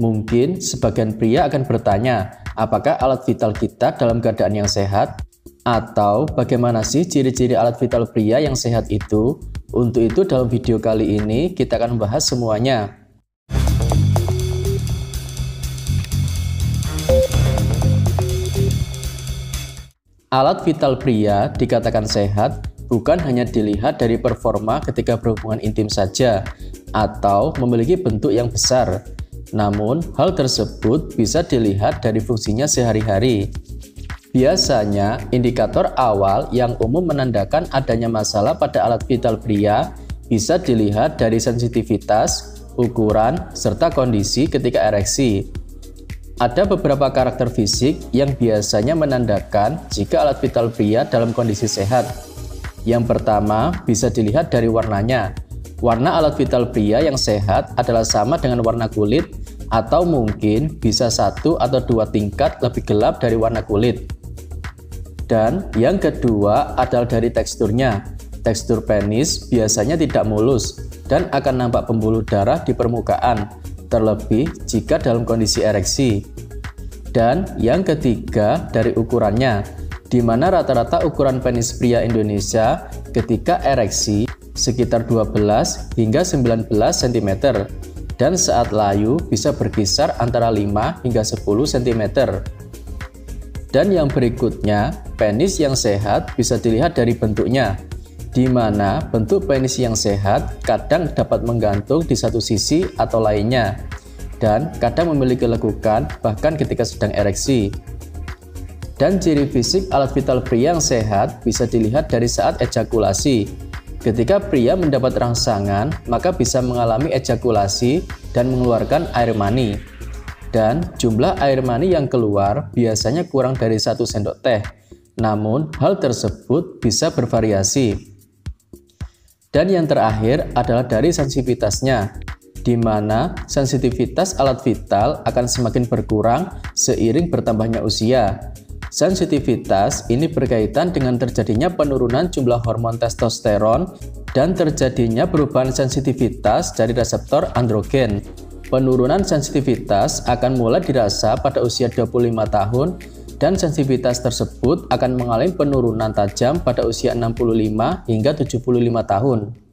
Mungkin sebagian pria akan bertanya, apakah alat vital kita dalam keadaan yang sehat? Atau bagaimana sih ciri-ciri alat vital pria yang sehat itu? Untuk itu dalam video kali ini kita akan membahas semuanya. Alat vital pria dikatakan sehat bukan hanya dilihat dari performa ketika berhubungan intim saja atau memiliki bentuk yang besar, namun, hal tersebut bisa dilihat dari fungsinya sehari-hari. Biasanya, indikator awal yang umum menandakan adanya masalah pada alat vital pria bisa dilihat dari sensitivitas, ukuran, serta kondisi ketika ereksi. Ada beberapa karakter fisik yang biasanya menandakan jika alat vital pria dalam kondisi sehat. Yang pertama bisa dilihat dari warnanya. Warna alat vital pria yang sehat adalah sama dengan warna kulit atau mungkin bisa satu atau dua tingkat lebih gelap dari warna kulit. Dan yang kedua adalah dari teksturnya. Tekstur penis biasanya tidak mulus dan akan nampak pembuluh darah di permukaan, terlebih jika dalam kondisi ereksi. Dan yang ketiga dari ukurannya, di mana rata-rata ukuran penis pria Indonesia ketika ereksi sekitar 12 hingga 19 cm dan saat layu bisa berkisar antara 5 hingga 10 cm. Dan yang berikutnya, penis yang sehat bisa dilihat dari bentuknya, di mana bentuk penis yang sehat kadang dapat menggantung di satu sisi atau lainnya, dan kadang memiliki lekukan bahkan ketika sedang ereksi. Dan ciri fisik alat vital pria yang sehat bisa dilihat dari saat ejakulasi, Ketika pria mendapat rangsangan, maka bisa mengalami ejakulasi dan mengeluarkan air mani. Dan jumlah air mani yang keluar biasanya kurang dari satu sendok teh. Namun, hal tersebut bisa bervariasi. Dan yang terakhir adalah dari sensitivitasnya, di mana sensitivitas alat vital akan semakin berkurang seiring bertambahnya usia. Sensitivitas ini berkaitan dengan terjadinya penurunan jumlah hormon testosteron dan terjadinya perubahan sensitivitas dari reseptor androgen. Penurunan sensitivitas akan mulai dirasa pada usia 25 tahun dan sensitivitas tersebut akan mengalami penurunan tajam pada usia 65 hingga 75 tahun.